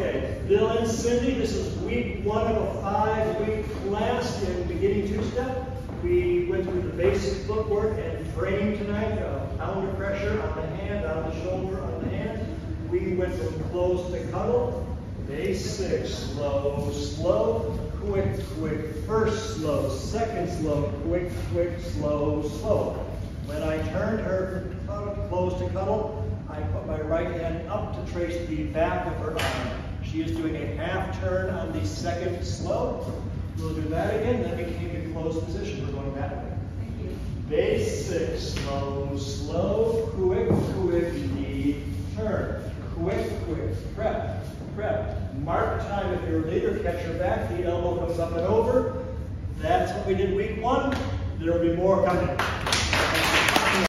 Okay, Bill and Cindy, this is week one of a five-week class in beginning two-step. We went through the basic footwork and frame tonight, uh, pound pressure on the hand, on the shoulder, on the hand. We went from close to cuddle, basic, slow, slow, quick, quick, first slow, second slow, quick, quick, slow, slow. When I turned her from close to cuddle, I put my right hand up to trace the back of her arm. She is doing a half turn on the second slow. We'll do that again, then we came to closed position. We're going that way. Basic, slow, slow, quick, quick, knee, turn. Quick, quick, prep, prep. Mark time if you're a leader, catch your back, the elbow comes up and over. That's what we did week one. There will be more coming.